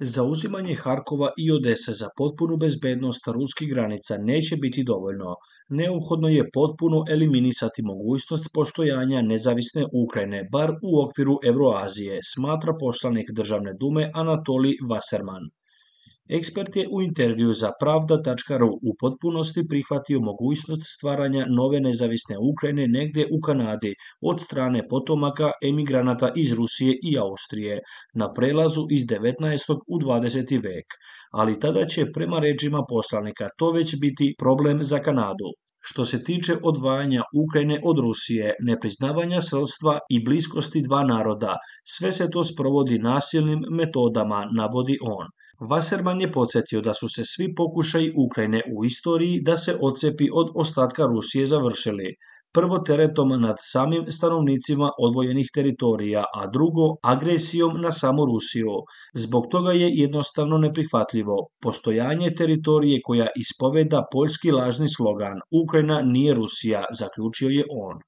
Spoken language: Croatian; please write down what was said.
Zauzimanje Harkova i Odese za potpunu bezbednost ruskih granica neće biti dovoljno. Neophodno je potpuno eliminisati mogućnost postojanja nezavisne Ukrajine, bar u okviru Euroazije, smatra poslanik državne dume Anatoli Vaserman. Ekspert je u intervju za pravda.ru u potpunosti prihvatio mogućnost stvaranja nove nezavisne Ukrajine negde u Kanadi od strane potomaka emigranata iz Rusije i Austrije na prelazu iz 19. u 20. vek, ali tada će prema rečima poslanika to već biti problem za Kanadu. Što se tiče odvajanja Ukrajine od Rusije, nepriznavanja srodstva i bliskosti dva naroda, sve se to sprovodi nasilnim metodama, navodi on. Vaserman je podsjetio da su se svi pokušaji Ukrajine u istoriji da se odcepi od ostatka Rusije završili. Prvo teretom nad samim stanovnicima odvojenih teritorija, a drugo agresijom na samu Rusiju. Zbog toga je jednostavno neprihvatljivo postojanje teritorije koja ispoveda poljski lažni slogan Ukrajina nije Rusija, zaključio je on.